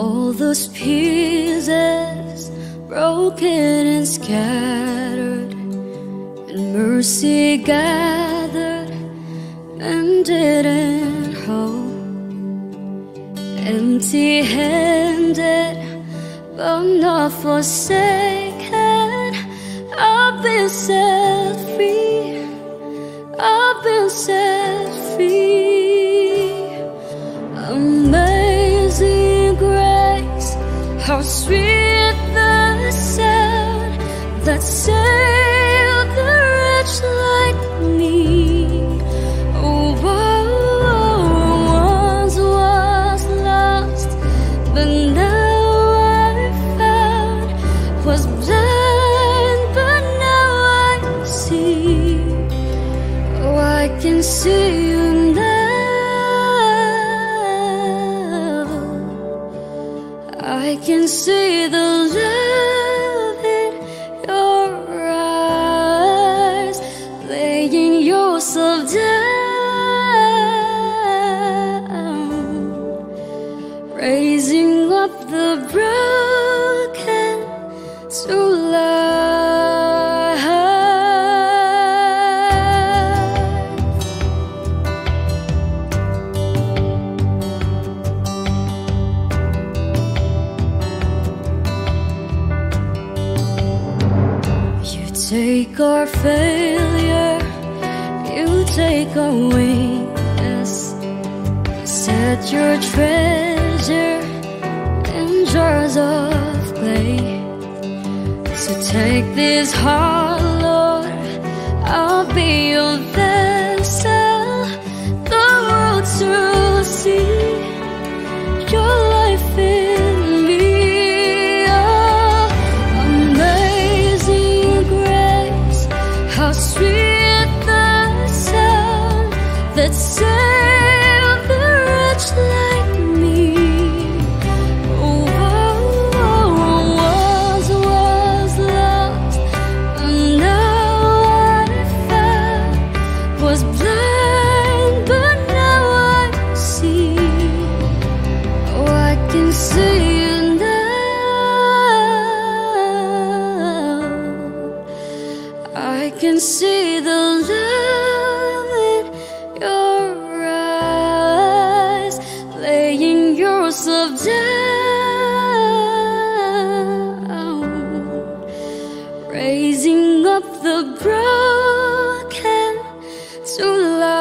all those pieces broken and scattered, and mercy gathered, mended and hold. Empty handed, but not forsaken, I've been set free, I've been set. How sweet the sound that saved the wretch like me. Oh, once was lost, but now I found. Was blind, but now I see. Oh, I can see you can see the love take our failure, you take our weakness, set your treasure in jars of clay. So take this heart, Lord, I'll be your can see the love in your eyes, laying yourself down, raising up the broken to life.